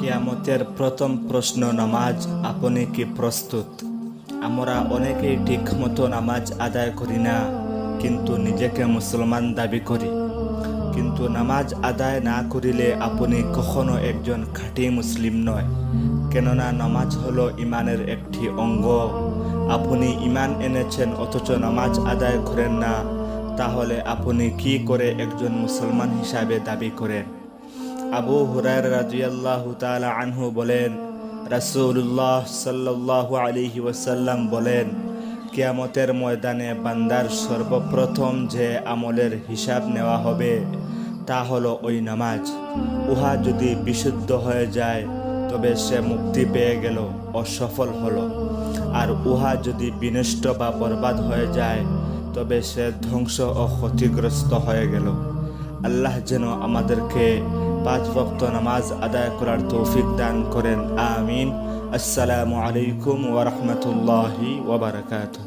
কিয়ামতের প্রথম প্রশ্ন নামাজ আপনি কি প্রস্তুত? আমরা অনেকেই ঠিক মতো নামাজ আদায় করি না, কিন্তু নিজেকে মুসলমান দাবি করি। কিন্তু নামাজ আদায় না করিলে আপনি কখনো একজন খাঁটি মুসলিম নয়। কেননা নামাজ হলো ইমানের একটি অঙ্গ। আপনি ইমান এনেছেন, অথচ নামাজ আদায় করেন না। তাহলে আপনি কি করে একজন মুসলমান হিসাবে দাবি করেন? আবু হুরার রাজিয়াল্লাহ তালা আনহু বলেন রাসুল্লাহ সাল্লাহ আলিহি ওয়াসাল্লাম বলেন, কিয়ামতের ময়দানে বান্দার সর্বপ্রথম যে আমলের হিসাব নেওয়া হবে, তা হলো ওই নামাজ। উহা যদি বিশুদ্ধ হয়ে যায় তবে সে মুক্তি পেয়ে গেল, অসফল হলো। আর উহা যদি বিনষ্ট বা বরবাদ হয়ে যায়, তবে সে ধ্বংস ও ক্ষতিগ্রস্ত হয়ে গেল। আল্লাহ যেন আমাদেরকে পাঁচ ভক্ত নামাজ আদায় করার তৌফিক দান করেন। আমিন। আসসালামু আলাইকুম ওরহমতুল্লাহি ওবরাকাতুহ